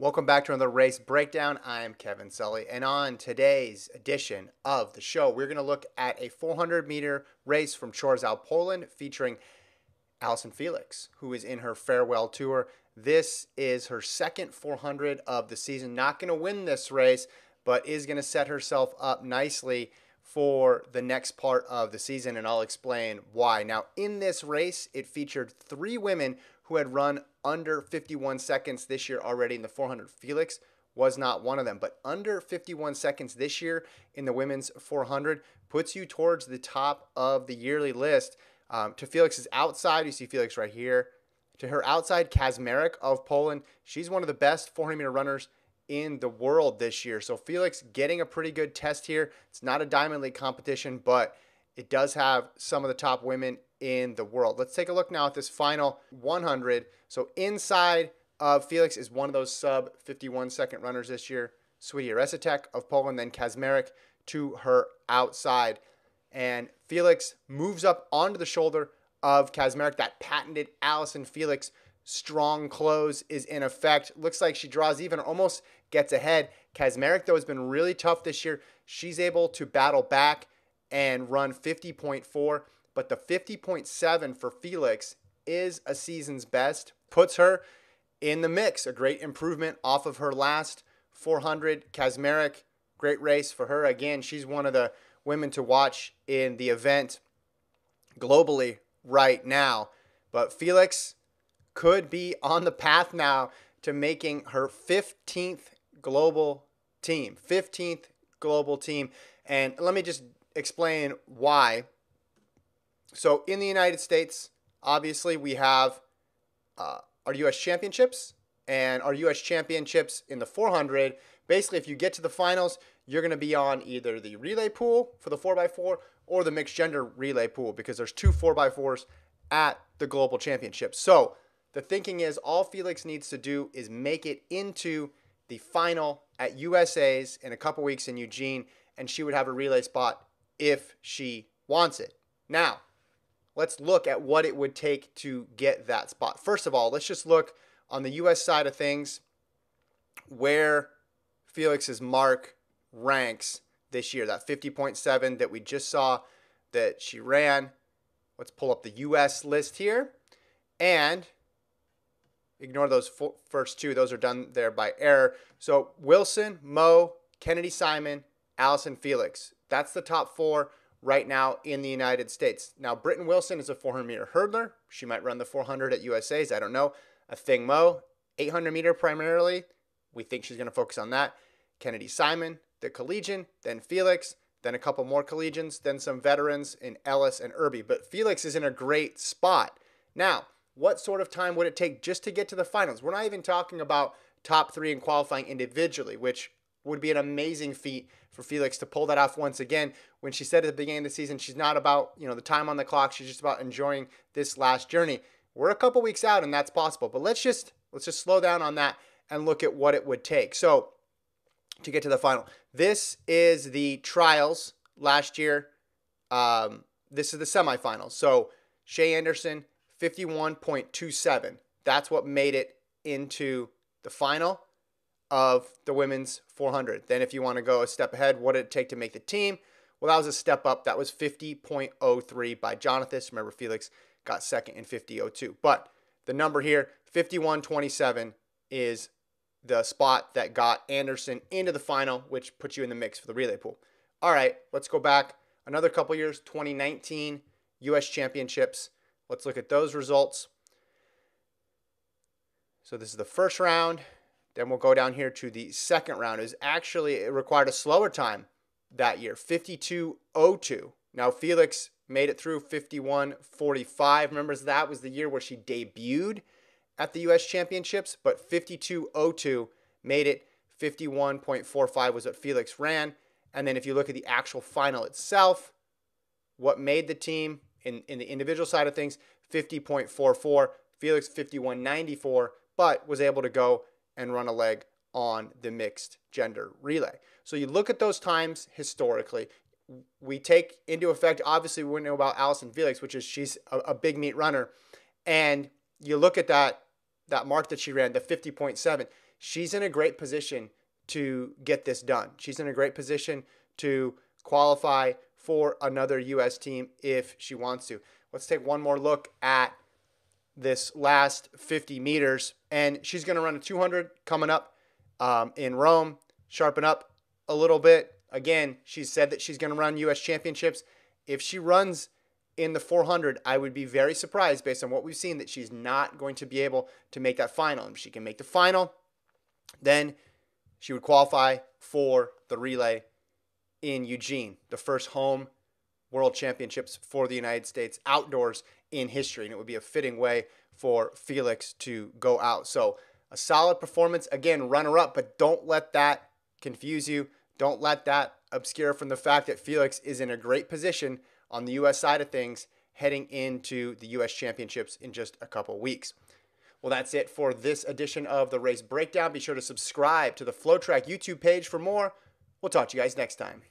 Welcome back to another race breakdown. I am Kevin Sully, and on today's edition of the show, we're going to look at a 400 meter race from Chorzów, Poland, featuring Allyson Felix, who is in her farewell tour. This is her second 400 of the season. Not going to win this race, but is going to set herself up nicely for the next part of the season, and I'll explain why. Now, in this race, it featured three women who had run under 51 seconds this year already in the 400. Felix was not one of them, but under 51 seconds this year in the women's 400 puts you towards the top of the yearly list. Um, to Felix's outside, you see Felix right here. To her outside, Kaczmarek of Poland. She's one of the best 400 meter runners in the world this year. So Felix getting a pretty good test here. It's not a Diamond League competition, but it does have some of the top women in the world. Let's take a look now at this final 100. So inside of Felix is one of those sub 51 second runners this year. Święty-Ersetic of Poland, then Kaczmarek to her outside. And Felix moves up onto the shoulder of Kaczmarek. That patented Allyson Felix strong close is in effect. Looks like she draws even, almost gets ahead. Kaczmarek, though, has been really tough this year. She's able to battle back and run 50.4 but the 50.7 for Felix is a season's best, puts her in the mix. A great improvement off of her last 400. Kaczmarek, great race for her. Again, she's one of the women to watch in the event globally right now. But Felix could be on the path now to making her 15th global team. 15th global team. And let me just explain why so in the United States, obviously, we have uh, our U.S. championships and our U.S. championships in the 400. Basically, if you get to the finals, you're going to be on either the relay pool for the 4x4 or the mixed gender relay pool because there's two 4x4s at the global championships. So the thinking is all Felix needs to do is make it into the final at USA's in a couple weeks in Eugene, and she would have a relay spot if she wants it. Now, let's look at what it would take to get that spot. First of all, let's just look on the US side of things where Felix's mark ranks this year. That 50.7 that we just saw that she ran. Let's pull up the US list here and ignore those first two. Those are done there by error. So Wilson, Mu, Kennedy Simon, Allyson Felix. That's the top four right now in the United States. Now, Britton Wilson is a 400 meter hurdler. She might run the 400 at USA's. I don't know. Athing Mu, 800 meter primarily. We think she's going to focus on that. Kennedy Simon, the collegian, then Felix, then a couple more collegians, then some veterans in Ellis and Irby. But Felix is in a great spot. Now, what sort of time would it take just to get to the finals? We're not even talking about top three in qualifying individually, which would be an amazing feat for Felix to pull that off once again. When she said at the beginning of the season, she's not about you know the time on the clock. She's just about enjoying this last journey. We're a couple weeks out, and that's possible. But let's just let's just slow down on that and look at what it would take. So to get to the final, this is the trials last year. Um, this is the semifinals. So Shae Anderson, 51.27. That's what made it into the final of the women's 400. Then, if you want to go a step ahead, what did it take to make the team? Well, that was a step up. That was 50.03 by Jonathas. Remember, Felix got second in 50.02. But the number here, 51.27, is the spot that got Anderson into the final, which puts you in the mix for the relay pool. All right, let's go back another couple years 2019 U.S. Championships. Let's look at those results. So, this is the first round. Then we'll go down here to the second round. Was actually, it required a slower time that year, 52.02. Now, Felix made it through 51.45. Remember, that was the year where she debuted at the U.S. Championships, but 52.02 made it 51.45 was what Felix ran. And then if you look at the actual final itself, what made the team in, in the individual side of things, 50.44. Felix 51.94, but was able to go and run a leg on the mixed gender relay. So you look at those times historically. We take into effect, obviously, we know about Allyson Felix, which is she's a, a big meet runner. And you look at that that mark that she ran, the 50.7. she's in a great position to get this done. She's in a great position to qualify for another U.S. team if she wants to. Let's take one more look at this last 50 meters, and she's going to run a 200 coming up um, in Rome. Sharpen up a little bit. Again, she said that she's going to run U.S. championships. If she runs in the 400, I would be very surprised based on what we've seen that she's not going to be able to make that final. If she can make the final, then she would qualify for the relay in Eugene, the first home world championships for the United States outdoors in history. And it would be a fitting way for Felix to go out. So, a solid performance. Again, runner up, but don't let that confuse you. Don't let that obscure from the fact that Felix is in a great position on the U.S. side of things heading into the U.S. championships in just a couple weeks. Well, that's it for this edition of the Race Breakdown. Be sure to subscribe to the FloTrack YouTube page for more. We'll talk to you guys next time.